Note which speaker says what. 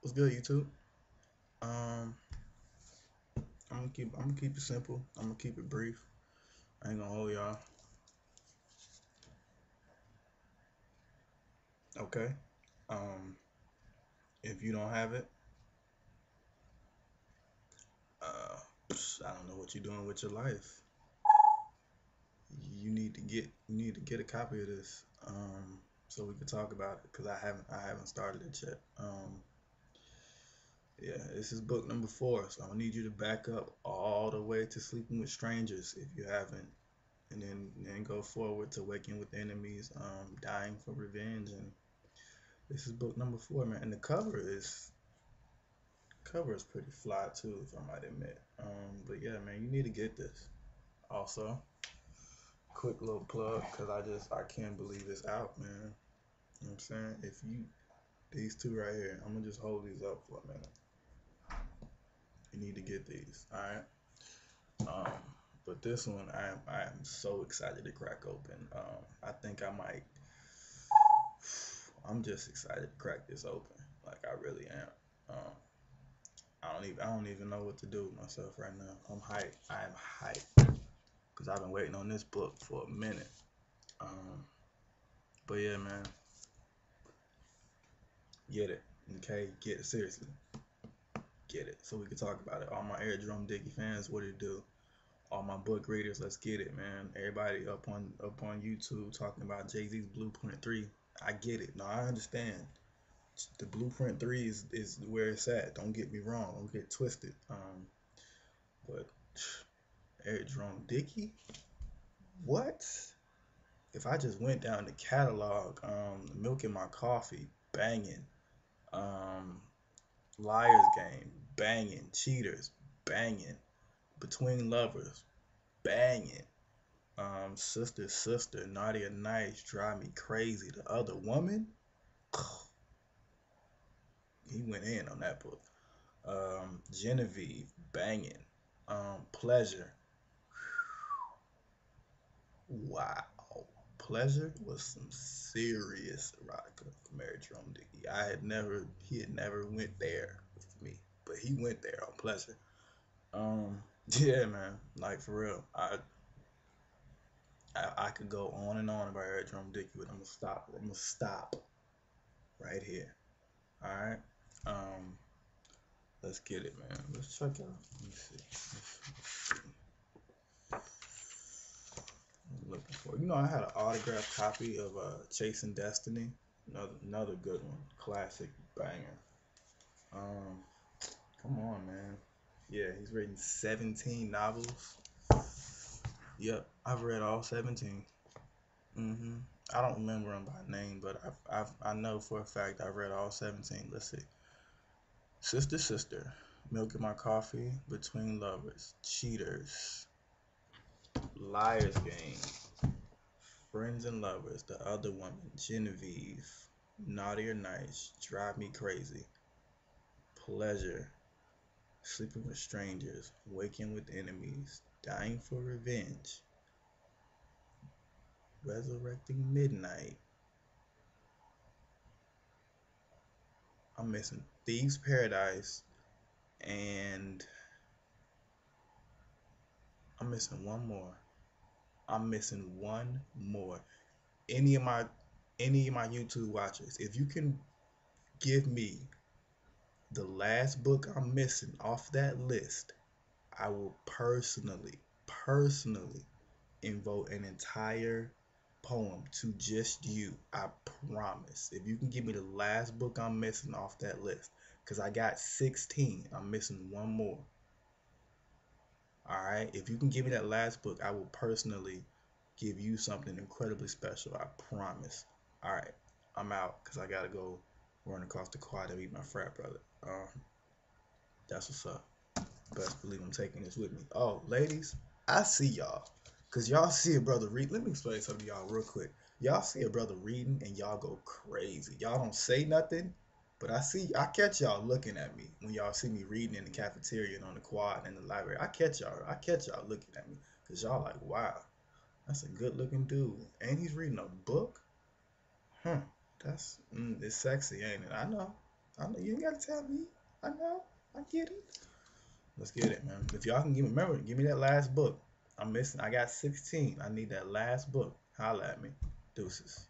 Speaker 1: What's good, YouTube? Um, I'm gonna keep I'm gonna keep it simple. I'm gonna keep it brief. I ain't gonna hold y'all. Okay. Um, if you don't have it, uh, I don't know what you're doing with your life. You need to get you need to get a copy of this. Um, so we can talk about it because I haven't I haven't started it yet. Um, yeah, this is book number four, so I'm gonna need you to back up all the way to sleeping with strangers if you haven't, and then then go forward to waking with enemies, um, dying for revenge, and this is book number four, man. And the cover is cover is pretty fly too, if I might admit. Um, but yeah, man, you need to get this. Also, quick little plug, cause I just I can't believe it's out, man. You know what I'm saying? If you these two right here, I'm gonna just hold these up for a minute. You need to get these, all right? Um, but this one, I am I am so excited to crack open. Um, I think I might. I'm just excited to crack this open. Like I really am. Um, I don't even I don't even know what to do with myself right now. I'm hyped. I am hyped because I've been waiting on this book for a minute. Um, but yeah, man, get it. Okay, get it seriously get it so we can talk about it. All my Eric Jerome Dickey fans, what it do? All my book readers, let's get it, man. Everybody up on up on YouTube talking about Jay Z's Blueprint Three. I get it. No, I understand. The Blueprint Three is is where it's at. Don't get me wrong. Don't get twisted. Um, but Eric Jerome Dickey, what? If I just went down the catalog, um, Milk in My Coffee, banging. Um, Liar's Game, banging. Cheaters, banging. Between Lovers, banging. Um, Sister, Sister, Naughty or Nice, Drive Me Crazy. The Other Woman, he went in on that book. Um, Genevieve, banging. Um, Pleasure, wow. Pleasure was some serious erotica for Eric Jerome Dickey. I had never, he had never went there with me, but he went there on Pleasure. Um, yeah, man, like for real. I, I, I could go on and on about Eric Jerome Dickey, but I'm gonna stop. I'm gonna stop right here. All right. Um, let's get it, man. Let's check out. Let me see. Let's, let's see looking for. You know, I had an autographed copy of uh, Chasing Destiny. Another another good one, classic banger. Um, come on, man. Yeah, he's written 17 novels. Yep, I've read all 17. Mm-hmm. I don't remember them by name, but I've, I've, I know for a fact I've read all 17. Let's see. Sister, Sister, Milk in My Coffee, Between Lovers, Cheaters, Liar's Game, Friends and Lovers, The Other Woman, Genevieve, Naughty or Nice, Drive Me Crazy, Pleasure, Sleeping with Strangers, Waking with Enemies, Dying for Revenge, Resurrecting Midnight. I'm missing Thieves Paradise and I'm missing one more. I'm missing one more. Any of my any of my YouTube watchers, if you can give me the last book I'm missing off that list, I will personally, personally invoke an entire poem to just you. I promise. If you can give me the last book I'm missing off that list, because I got 16, I'm missing one more. All right. If you can give me that last book, I will personally give you something incredibly special. I promise. All right. I'm out because I got to go run across the quad and meet my frat brother. Um, that's what's up. Best believe I'm taking this with me. Oh, ladies, I see y'all. Because y'all see a brother read. Let me explain something to y'all real quick. Y'all see a brother reading and y'all go crazy. Y'all don't say nothing but I see, I catch y'all looking at me when y'all see me reading in the cafeteria and on the quad and in the library. I catch y'all, I catch y'all looking at me because y'all like, wow, that's a good looking dude, and he's reading a book. Huh? That's mm, it's sexy, ain't it? I know, I know you ain't gotta tell me. I know. I get it. Let's get it, man. If y'all can give me, remember, give me that last book. I'm missing. I got 16. I need that last book. Holla at me. Deuces.